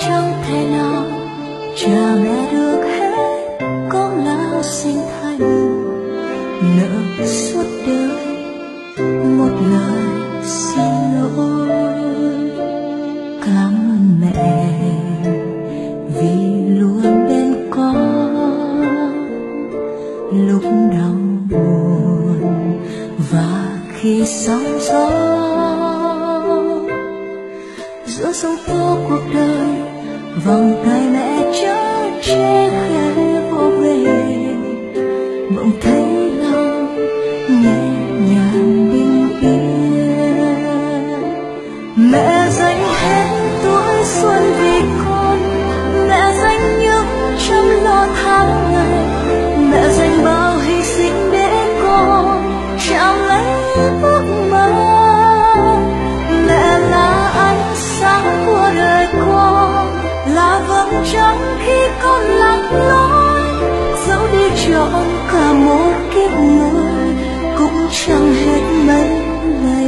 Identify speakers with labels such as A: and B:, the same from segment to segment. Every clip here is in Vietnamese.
A: chẳng thể nào cha mẹ được hết, con lao sinh thành nợ suốt đời. Một lời xin lỗi. Cảm ơn mẹ vì luôn bên con. Lúc đau buồn và khi sóng gió. Giữa sóng tố cuộc đời vòng tay mẹ cho che khe trọn cả một kiếp người cũng chẳng hết mấy lần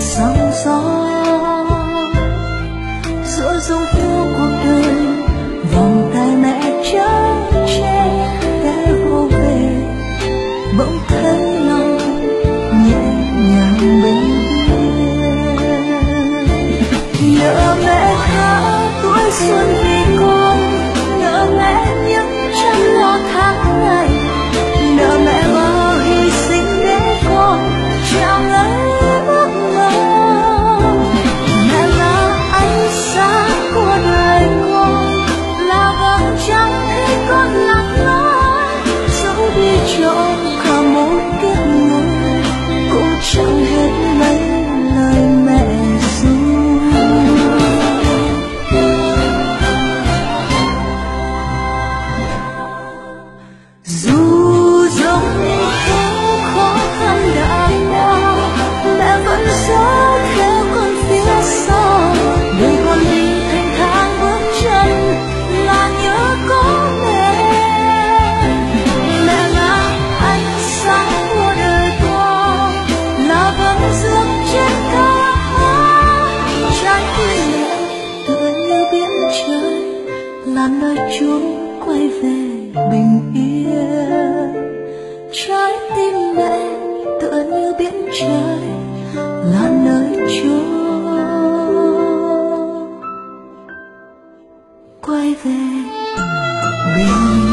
A: về sóng gió. Giữa dung thiếu cuộc đời vòng tay mẹ chở che té vô về. Bỗng thấy lòng nhẹ nhàng bên yên nhớ mẹ khá tuổi xuân quay về bình yên. Trái tim mẹ tựa như biển trời, là nơi chúa. Quay về bình yên